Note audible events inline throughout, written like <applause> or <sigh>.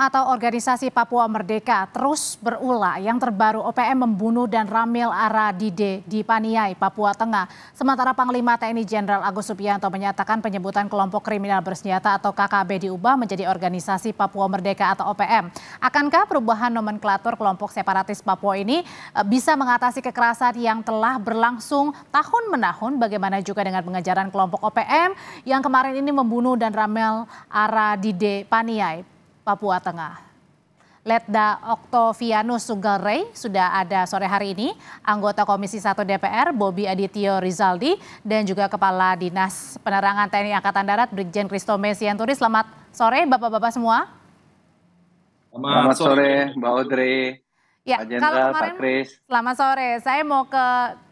atau Organisasi Papua Merdeka terus berulah. Yang terbaru OPM membunuh dan ramil Aradide di Paniai, Papua Tengah. Sementara Panglima TNI Jenderal Agus Subianto menyatakan penyebutan kelompok kriminal bersenjata atau KKB diubah menjadi Organisasi Papua Merdeka atau OPM. Akankah perubahan nomenklatur kelompok separatis Papua ini eh, bisa mengatasi kekerasan yang telah berlangsung tahun menahun? Bagaimana juga dengan pengejaran kelompok OPM yang kemarin ini membunuh dan ramil Aradide Paniai? Papua Tengah. Letda Oktovianus Sugalrey sudah ada sore hari ini, anggota Komisi 1 DPR Bobi Adityo Rizaldi dan juga Kepala Dinas Penerangan TNI Angkatan Darat Brigjen Kristo Mesianturi. Selamat sore Bapak-Bapak semua. Selamat sore Mbak Audrey. Ya, Pak Jenderal, Pak Kris. Selamat sore. Saya mau ke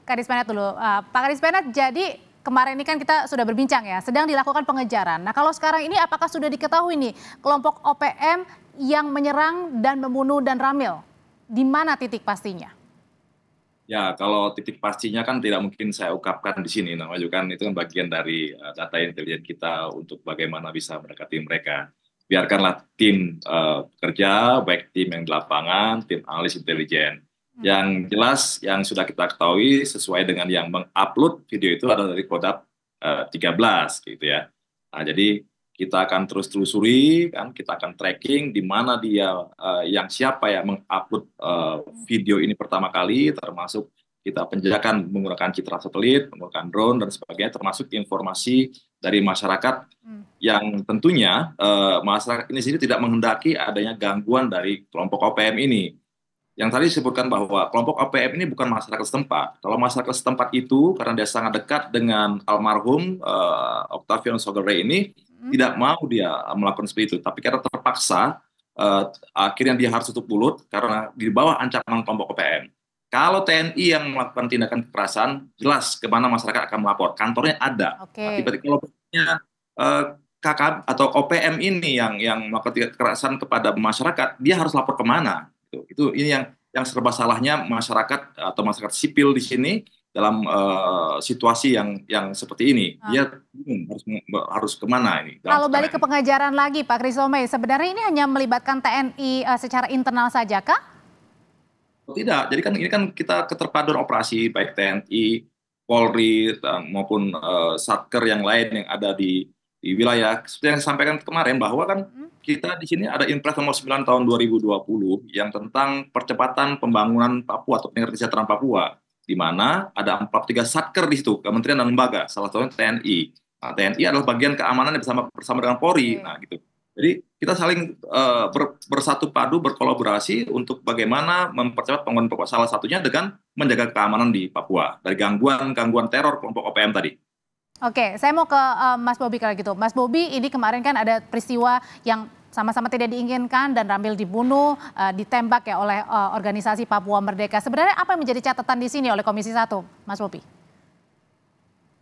Kadis Penet dulu. Uh, Pak Kadis Penet, jadi kemarin ini kan kita sudah berbincang ya, sedang dilakukan pengejaran. Nah kalau sekarang ini apakah sudah diketahui nih kelompok OPM yang menyerang dan membunuh dan ramil? Di mana titik pastinya? Ya, kalau titik pastinya kan tidak mungkin saya ungkapkan di sini, namanya juga kan itu kan bagian dari uh, data intelijen kita untuk bagaimana bisa mendekati mereka. Biarkanlah tim uh, kerja, baik tim yang di lapangan, tim analis intelijen, yang jelas yang sudah kita ketahui sesuai dengan yang mengupload video itu adalah dari Kodap uh, eh, 13 gitu ya. Nah, jadi kita akan terus telusuri kan kita akan tracking di mana dia uh, yang siapa yang mengupload uh, video ini pertama kali termasuk kita penjajakan menggunakan citra satelit, menggunakan drone dan sebagainya termasuk informasi dari masyarakat hmm. yang tentunya uh, masyarakat ini sendiri tidak menghendaki adanya gangguan dari kelompok OPM ini yang tadi disebutkan bahwa kelompok OPM ini bukan masyarakat setempat. Kalau masyarakat setempat itu karena dia sangat dekat dengan almarhum uh, Octavian Sogere ini hmm. tidak mau dia melakukan seperti itu, tapi karena terpaksa uh, akhirnya dia harus tutup mulut karena di bawah ancaman kelompok OPM. Kalau TNI yang melakukan tindakan kekerasan, jelas ke mana masyarakat akan melapor. Kantornya ada. Okay. Tapi kalau uh, KK atau OPM ini yang yang melakukan kekerasan kepada masyarakat, dia harus lapor ke mana? Itu, itu ini yang yang serba salahnya masyarakat atau masyarakat sipil di sini dalam uh, situasi yang yang seperti ini. Ah. Dia hmm, harus harus ke mana ini? Kalau balik ke pengajaran lagi, Pak Krisome, sebenarnya ini hanya melibatkan TNI uh, eh, secara internal saja kah? Oh, tidak. Jadi kan ini kan kita keterpaduan operasi baik TNI, Polri maupun uh, satker yang lain yang ada di di wilayah. Seperti yang saya sampaikan kemarin bahwa kan hmm kita di sini ada Impres nomor 9 tahun 2020 yang tentang percepatan pembangunan Papua atau peningkatan kesejahteraan Papua di mana ada 43 satker di situ, kementerian dan lembaga, salah satunya TNI. Nah, TNI adalah bagian keamanan bersama bersama dengan Polri. Nah, gitu. Jadi kita saling uh, ber, bersatu padu berkolaborasi untuk bagaimana mempercepat pembangunan Papua. Salah satunya dengan menjaga keamanan di Papua dari gangguan-gangguan teror kelompok OPM tadi. Oke, saya mau ke uh, Mas Bobi kalau gitu. Mas Bobi, ini kemarin kan ada peristiwa yang sama-sama tidak diinginkan dan Ramil dibunuh, uh, ditembak ya oleh uh, organisasi Papua Merdeka. Sebenarnya apa yang menjadi catatan di sini oleh Komisi 1, Mas Bobi?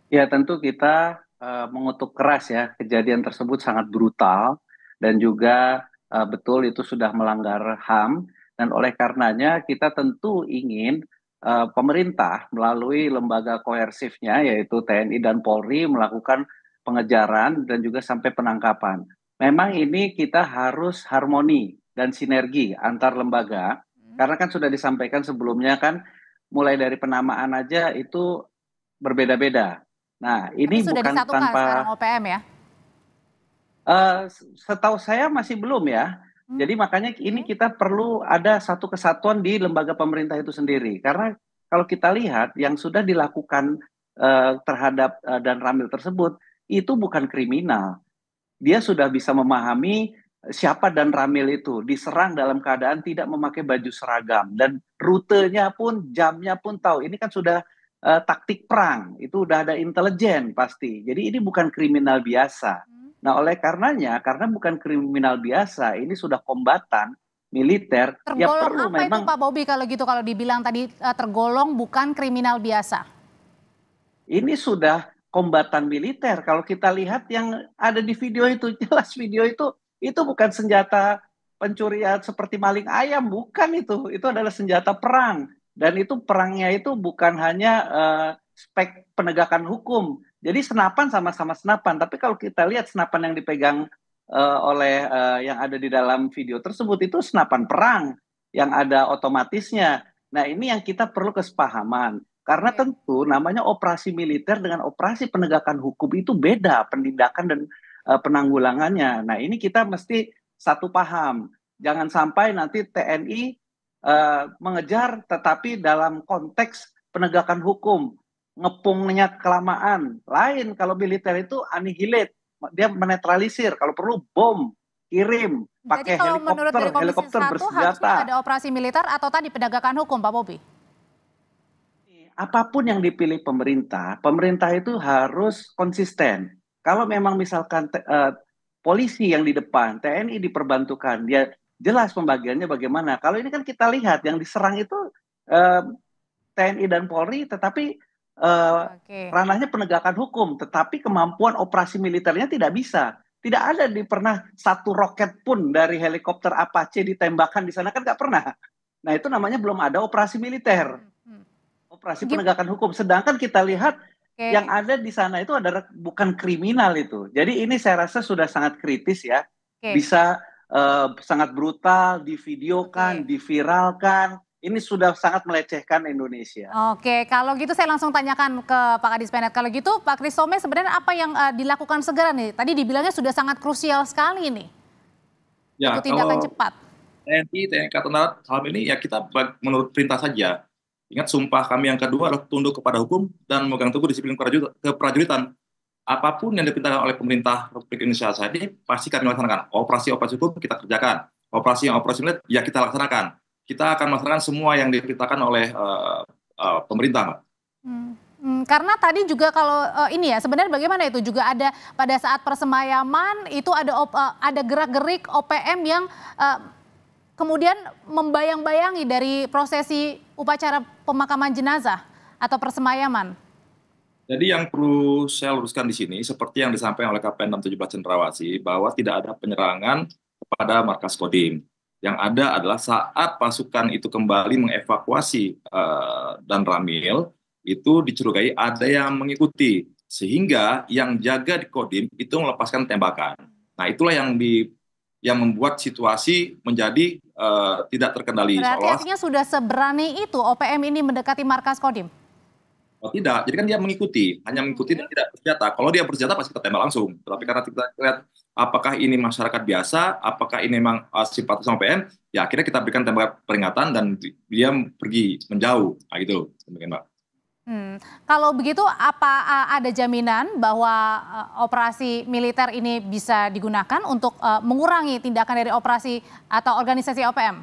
Ya tentu kita uh, mengutuk keras ya kejadian tersebut sangat brutal dan juga uh, betul itu sudah melanggar HAM dan oleh karenanya kita tentu ingin uh, pemerintah melalui lembaga koersifnya yaitu TNI dan Polri melakukan pengejaran dan juga sampai penangkapan memang ini kita harus harmoni dan sinergi antar lembaga hmm. karena kan sudah disampaikan sebelumnya kan mulai dari penamaan aja itu berbeda-beda. Nah ini Tapi sudah bukan tanpa sekarang OPM ya? Uh, setahu saya masih belum ya. Hmm. Jadi makanya ini kita perlu ada satu kesatuan di lembaga pemerintah itu sendiri. Karena kalau kita lihat yang sudah dilakukan uh, terhadap uh, dan Ramil tersebut itu bukan kriminal. Dia sudah bisa memahami siapa dan Ramil itu diserang dalam keadaan tidak memakai baju seragam. Dan rutenya pun jamnya pun tahu. Ini kan sudah uh, taktik perang. Itu udah ada intelijen pasti. Jadi ini bukan kriminal biasa. hmm. Nah oleh karenanya karena bukan kriminal biasa ini sudah kombatan militer ya tergolong ya perlu apa memang itu Pak Bobi kalau gitu kalau dibilang tadi uh, tergolong bukan kriminal biasa ini sudah kombatan militer. Kalau kita lihat yang ada di video itu <laughs> jelas video itu itu bukan senjata pencurian seperti maling ayam, bukan itu. Itu adalah senjata perang dan itu perangnya itu bukan hanya uh, spek penegakan hukum. Jadi senapan sama-sama senapan, tapi kalau kita lihat senapan yang dipegang uh, oleh uh, yang ada di dalam video tersebut itu senapan perang yang ada otomatisnya. Nah, ini yang kita perlu kesepahaman. Karena iya. tentu namanya operasi militer dengan operasi penegakan hukum itu beda penindakan dan uh, penanggulangannya. Nah, ini kita mesti satu paham. Jangan sampai nanti TNI uh, mengejar tetapi dalam konteks penegakan hukum ngepungnya kelamaan. Lain kalau militer itu annihilate, dia menetralisir. Kalau perlu bom, kirim, pakai helikopter, helikopter bersenjata. ada operasi militer atau tadi penegakan hukum, Pak Bobi? Apa pun yang dipilih pemerintah, pemerintah itu harus konsisten. Kalau memang misalkan uh, polisi yang di depan, TNI diperbantukan, dia jelas pembagiannya bagaimana. Kalau ini kan kita lihat yang diserang itu uh, TNI dan Polri, tetapi uh, okay. ranahnya penegakan hukum, tetapi kemampuan operasi militernya tidak bisa. Tidak ada di pernah satu roket pun dari helikopter Apache ditembakkan di sana kan nggak pernah. Nah itu namanya belum ada operasi militer, hmm, hmm. operasi penegakan hukum. Sedangkan kita lihat okay. yang ada di sana itu adalah bukan kriminal itu. Jadi ini saya rasa sudah sangat kritis ya, okay. bisa uh, sangat brutal, divideokan, okay. diviralkan, ini sudah sangat melecehkan Indonesia. Oke, kalau gitu saya langsung tanyakan ke Pak Kadis Penet. Kalau gitu Pak Kristome sebenarnya apa yang uh, dilakukan segera nih? Tadi dibilangnya sudah sangat krusial sekali nih. Ya, untuk tindakan cepat. TNI, TNI Angkatan Darat, hal ini ya kita menurut perintah saja. Ingat sumpah kami yang kedua adalah tunduk kepada hukum dan memegang teguh disiplin keprajuritan. Apa pun yang diperintahkan oleh pemerintah Republik Indonesia saat ini pasti kami laksanakan. Operasi-operasi hukum kita kerjakan. Operasi yang operasi militer ya kita laksanakan kita akan melaksanakan semua yang diperintahkan oleh uh, uh, pemerintah, Hmm. Hmm, karena tadi juga kalau uh, ini ya sebenarnya bagaimana itu juga ada pada saat persemayaman itu ada op, uh, ada gerak-gerik OPM yang uh, kemudian membayang-bayangi dari prosesi upacara pemakaman jenazah atau persemayaman. Jadi yang perlu saya luruskan di sini seperti yang disampaikan oleh Kapten 617 Cendrawasih bahwa tidak ada penyerangan kepada markas Kodim. Yang ada adalah saat pasukan itu kembali mengevakuasi uh, dan Ramil, itu dicurigai ada yang mengikuti. Sehingga yang jaga di Kodim itu melepaskan tembakan. Nah itulah yang di yang membuat situasi menjadi uh, tidak terkendali. Berarti artinya sudah seberani itu OPM ini mendekati markas Kodim? Oh tidak, jadi kan dia mengikuti, hanya mengikuti dan tidak bersenjata. Kalau dia bersenjata pasti kita tembak langsung. Tetapi karena kita lihat apakah ini masyarakat biasa, apakah ini memang uh, sifat sama PM, ya akhirnya kita berikan tembak peringatan dan dia pergi menjauh. Nah gitu, demikian Mbak. Hmm. Kalau begitu, apa ada jaminan bahwa uh, operasi militer ini bisa digunakan untuk uh, mengurangi tindakan dari operasi atau organisasi OPM?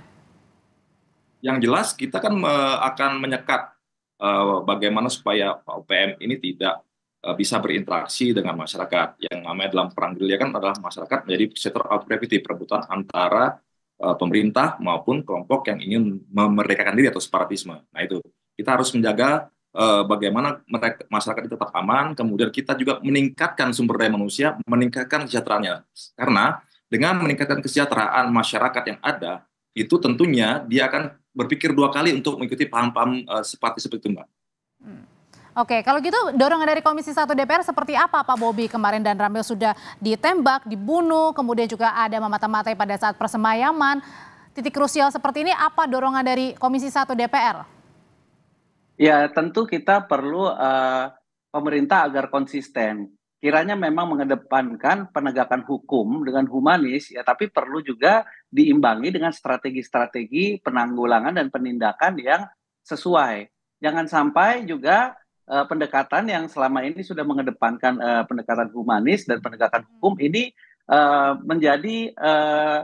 Yang jelas kita kan uh, akan menyekat uh, bagaimana supaya OPM ini tidak uh, bisa berinteraksi dengan masyarakat. Yang namanya dalam perang gerilya kan adalah masyarakat menjadi sektor of gravity, perebutan antara uh, pemerintah maupun kelompok yang ingin memerdekakan diri atau separatisme. Nah itu kita harus menjaga uh, bagaimana masyarakat tetap aman, kemudian kita juga meningkatkan sumber daya manusia, meningkatkan kesejahteraannya. Karena dengan meningkatkan kesejahteraan masyarakat yang ada, itu tentunya dia akan berpikir dua kali untuk mengikuti paham-paham uh, seperti seperti itu, Mbak. Hmm. Oke, kalau gitu dorongan dari Komisi 1 DPR seperti apa Pak Bobi kemarin dan Ramil sudah ditembak, dibunuh, kemudian juga ada memata-matai pada saat persemayaman. Titik krusial seperti ini apa dorongan dari Komisi 1 DPR? Ya tentu kita perlu uh, pemerintah agar konsisten kiranya memang mengedepankan penegakan hukum dengan humanis ya tapi perlu juga diimbangi dengan strategi-strategi penanggulangan dan penindakan yang sesuai. Jangan sampai juga uh, pendekatan yang selama ini sudah mengedepankan uh, pendekatan humanis dan penegakan hukum ini uh, menjadi uh,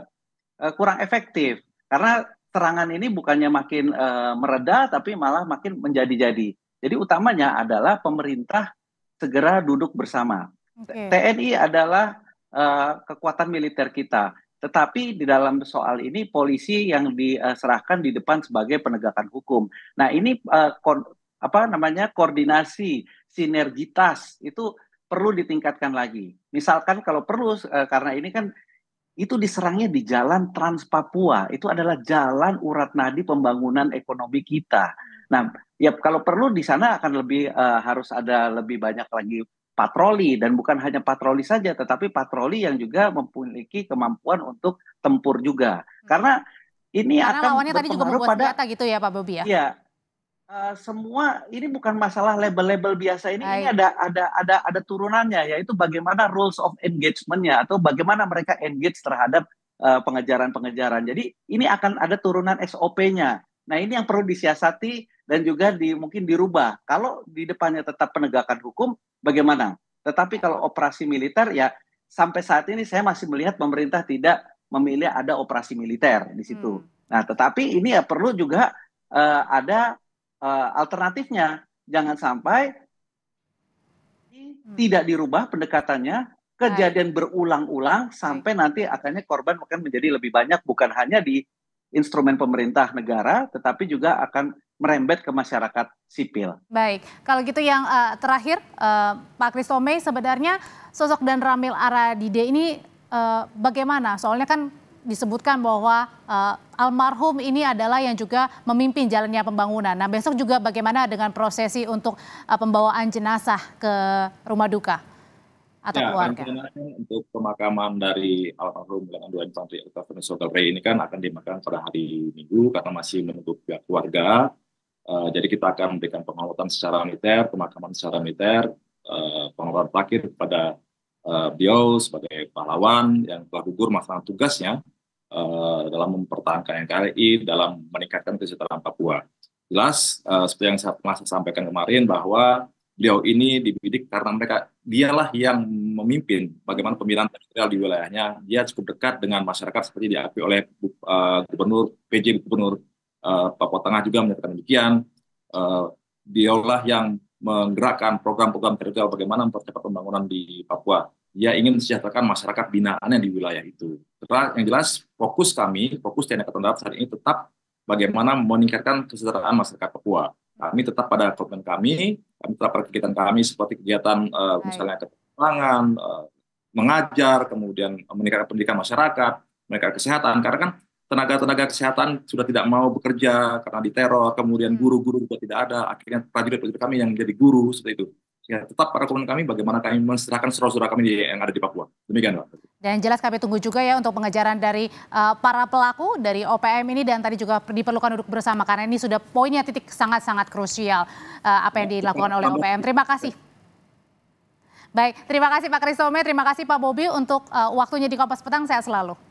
uh, kurang efektif karena serangan ini bukannya makin uh, mereda tapi malah makin menjadi-jadi. Jadi utamanya adalah pemerintah segera duduk bersama. Okay. TNI adalah uh, kekuatan militer kita, tetapi di dalam soal ini polisi yang diserahkan di depan sebagai penegakan hukum. Nah ini uh, apa namanya koordinasi sinergitas itu perlu ditingkatkan lagi. Misalkan kalau perlu uh, karena ini kan itu diserangnya di jalan Trans Papua, itu adalah jalan urat nadi pembangunan ekonomi kita. Nah, ya kalau perlu di sana akan lebih uh, harus ada lebih banyak lagi patroli dan bukan hanya patroli saja tetapi patroli yang juga memiliki kemampuan untuk tempur juga. Karena ini Karena akan lawannya tadi juga membuat pada, senjata gitu ya Pak Bobi ya. Iya. Uh, semua ini bukan masalah label-label biasa ini ini ada ada ada ada turunannya yaitu bagaimana rules of engagementnya atau bagaimana mereka engage terhadap uh, pengejaran-pengejaran. Jadi ini akan ada turunan SOP-nya. Nah ini yang perlu disiasati dan juga di mungkin dirubah. Kalau di depannya tetap penegakan hukum, bagaimana? Tetapi kalau operasi militer ya sampai saat ini saya masih melihat pemerintah tidak memilih ada operasi militer di situ. Hmm. Nah, tetapi ini ya perlu juga uh, ada uh, alternatifnya. Jangan sampai hmm. tidak dirubah pendekatannya, kejadian berulang-ulang sampai nanti akhirnya korban akan menjadi lebih banyak bukan hanya di instrumen pemerintah negara, tetapi juga akan merembet ke masyarakat sipil. Baik, kalau gitu yang uh, terakhir, uh, Pak Kristome sebenarnya sosok dan Ramil Aradide ini uh, bagaimana? Soalnya kan disebutkan bahwa uh, almarhum ini adalah yang juga memimpin jalannya pembangunan. Nah besok juga bagaimana dengan prosesi untuk uh, pembawaan jenazah ke rumah duka? atau ya, keluarga? untuk pemakaman dari almarhum dengan dua infanteri Aircraft Ray ini kan akan dimakamkan pada hari Minggu karena masih menunggu pihak keluarga. Uh, jadi kita akan memberikan penghormatan secara militer, pemakaman secara militer, uh, penghormatan terakhir kepada uh, beliau sebagai pahlawan yang telah gugur melaksanakan tugasnya uh, dalam mempertahankan NKRI, dalam meningkatkan kesejahteraan Papua. Jelas, uh, seperti yang saya pernah sampaikan kemarin bahwa beliau ini dibidik karena mereka dialah yang memimpin bagaimana pemilihan teritorial di wilayahnya. Dia cukup dekat dengan masyarakat seperti diakui oleh uh, gubernur PJ gubernur uh, Papua Tengah juga menyatakan demikian. Uh, dialah yang menggerakkan program-program teritorial bagaimana mempercepat pembangunan di Papua. Dia ingin mensejahterakan masyarakat binaannya di wilayah itu. Setelah yang jelas fokus kami, fokus TNI Angkatan Darat saat ini tetap bagaimana meningkatkan kesejahteraan masyarakat Papua. Kami tetap pada komitmen kami, kami tetap pada kegiatan kami seperti kegiatan uh, misalnya keterangan, uh, mengajar, kemudian meningkatkan pendidikan masyarakat, mereka kesehatan. Karena kan tenaga-tenaga kesehatan sudah tidak mau bekerja karena diteror, kemudian hmm. guru-guru juga tidak ada, akhirnya prajurit-prajurit kami yang jadi guru seperti itu ya tetap para komitmen kami bagaimana kami menserahkan saudara-saudara kami di, yang ada di Papua. Demikian, Pak. Dan jelas kami tunggu juga ya untuk pengejaran dari uh, para pelaku dari OPM ini dan tadi juga diperlukan duduk bersama karena ini sudah poinnya titik sangat-sangat krusial uh, apa yang dilakukan oleh OPM. Terima kasih. Baik, terima kasih Pak Kristome, terima kasih Pak Bobi untuk uh, waktunya di Kompas Petang. Sehat selalu.